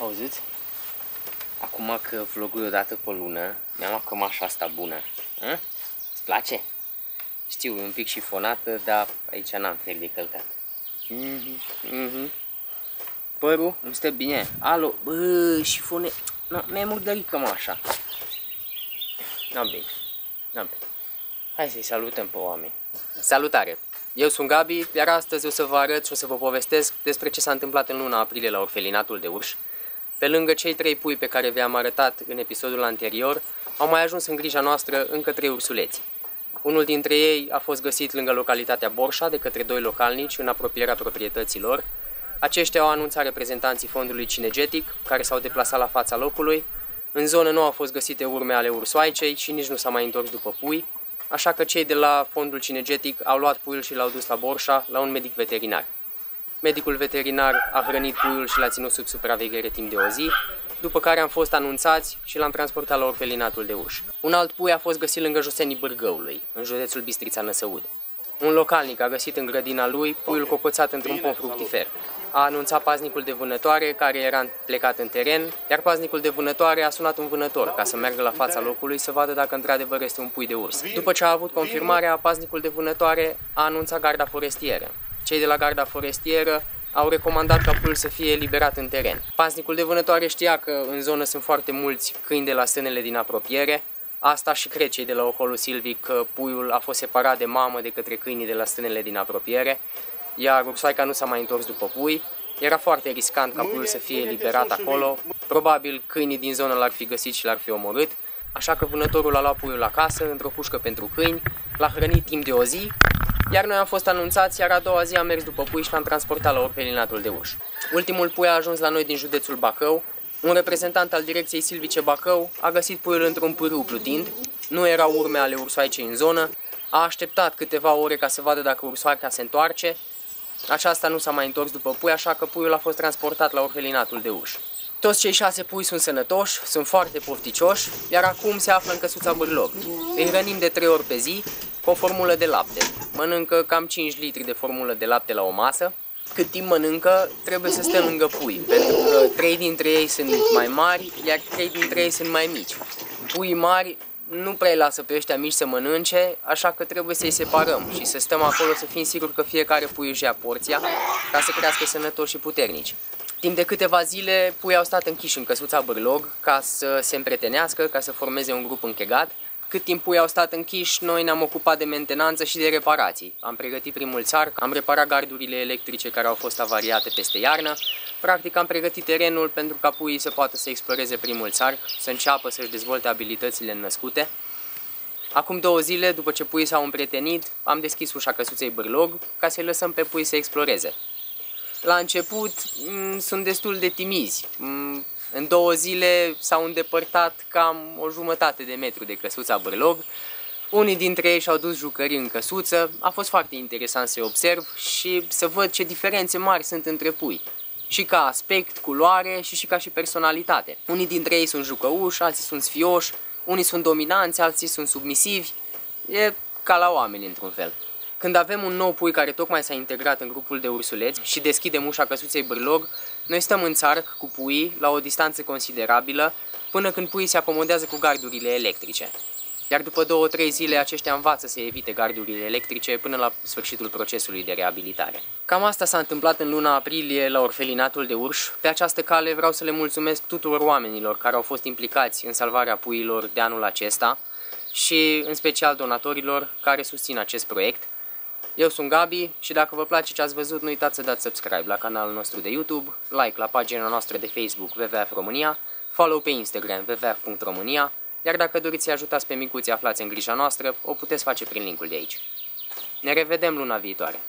Auziți? Acum că vlogul o dată pe lună, mi-am luat cămașa asta bună. Hă? Îți place? Știu, e un pic șifonată, dar aici n-am fer de călcat. Mhm, mhm. Părul îmi stă bine. Alo, bă, șifone... No, mi-ai murdărit cămașa. N-am bine. N-am bine. Hai să-i salutăm pe oameni. Salutare! Eu sunt Gabi, iar astăzi o să vă arăt și o să vă povestesc despre ce s-a întâmplat în luna aprilie la orfelinatul de urși. Pe lângă cei trei pui pe care vi-am arătat în episodul anterior, au mai ajuns în grija noastră încă trei ursuleți. Unul dintre ei a fost găsit lângă localitatea Borșa de către doi localnici în apropierea proprietăților. Aceștia au anunțat reprezentanții fondului cinegetic, care s-au deplasat la fața locului. În zonă nu au fost găsite urme ale ursoaicei și nici nu s-a mai întors după pui, așa că cei de la fondul cinegetic au luat puiul și l-au dus la Borșa la un medic veterinar. Medicul veterinar a hrănit puiul și l-a ținut sub supraveghere timp de o zi, după care am fost anunțați și l-am transportat la orfelinatul de uș. Un alt pui a fost găsit lângă Josenii Bârgăului, în județul Bistrița Năsăud. Un localnic a găsit în grădina lui puiul cocoțat într-un pom fructifer. A anunțat paznicul de vânătoare care era plecat în teren, iar paznicul de vânătoare a sunat un vânător ca să meargă la fața locului să vadă dacă într-adevăr este un pui de urs. După ce a avut confirmarea, paznicul de vânătoare a anunțat garda forestieră. Cei de la garda forestieră au recomandat ca puiul să fie eliberat în teren. Paznicul de vânătoare știa că în zonă sunt foarte mulți câini de la stânele din apropiere, Asta și cred cei de la Ocolo Silvic că puiul a fost separat de mamă de către câinii de la stânele din apropiere, iar ursoaica nu s-a mai întors după pui. Era foarte riscant ca puiul să fie eliberat acolo. Probabil câinii din zonă l-ar fi găsit și l-ar fi omorât, așa că vânătorul a luat puiul acasă, într-o cușcă pentru câini, l-a hrănit timp de o zi, iar noi am fost anunțați, iar a doua zi am mers după puiș și l-am transportat la orfelinatul de uș. Ultimul pui a ajuns la noi din județul Bacău, un reprezentant al direcției Silvice Bacău a găsit puiul într-un pârâu plutind, nu erau urme ale ursoaicei în zonă, a așteptat câteva ore ca să vadă dacă ursoaica se întoarce. Aceasta nu s-a mai întors după pui, așa că puiul a fost transportat la orfelinatul de uș. Toți cei șase pui sunt sănătoși, sunt foarte pofticioși, iar acum se află în căsuța bârlog. Îi hrănim de 3 ori pe zi cu o formulă de lapte. Mănâncă cam 5 litri de formulă de lapte la o masă, cât timp mănâncă, trebuie să stea lângă pui, pentru că trei dintre ei sunt mai mari, iar trei dintre ei sunt mai mici. Puii mari nu prea lasă pe ăștia mici să mănânce, așa că trebuie să-i separăm și să stăm acolo să fim siguri că fiecare pui își ia porția ca să crească sănătoși și puternici. Timp de câteva zile, pui au stat închiși în căsuța bârlog ca să se împretenească, ca să formeze un grup închegat cât timp puii au stat închiși, noi ne-am ocupat de mentenanță și de reparații. Am pregătit primul țarc, am reparat gardurile electrice care au fost avariate peste iarnă. Practic am pregătit terenul pentru ca puii să poată să exploreze primul țarc, să înceapă să-și dezvolte abilitățile născute. Acum două zile, după ce puii s-au împrietenit, am deschis ușa căsuței bârlog ca să-i lăsăm pe pui să exploreze. La început mm, sunt destul de timizi, mm, în două zile s-au îndepărtat cam o jumătate de metru de căsuța bârlog. Unii dintre ei și-au dus jucării în căsuță. A fost foarte interesant să-i observ și să văd ce diferențe mari sunt între pui. Și ca aspect, culoare și și ca și personalitate. Unii dintre ei sunt jucăuși, alții sunt sfioși, unii sunt dominanți, alții sunt submisivi. E ca la oameni într-un fel. Când avem un nou pui care tocmai s-a integrat în grupul de ursuleți și deschidem ușa căsuței bârlog, noi stăm în țarc cu puii la o distanță considerabilă până când puii se acomodează cu gardurile electrice. Iar după două-trei zile aceștia învață să evite gardurile electrice până la sfârșitul procesului de reabilitare. Cam asta s-a întâmplat în luna aprilie la orfelinatul de urș. Pe această cale vreau să le mulțumesc tuturor oamenilor care au fost implicați în salvarea puiilor de anul acesta și în special donatorilor care susțin acest proiect. Eu sunt Gabi și dacă vă place ce ați văzut, nu uitați să dați subscribe la canalul nostru de YouTube, like la pagina noastră de Facebook WWF România, follow pe Instagram wwf.românia, iar dacă doriți să ajutați pe micuții aflați în grija noastră, o puteți face prin linkul de aici. Ne revedem luna viitoare!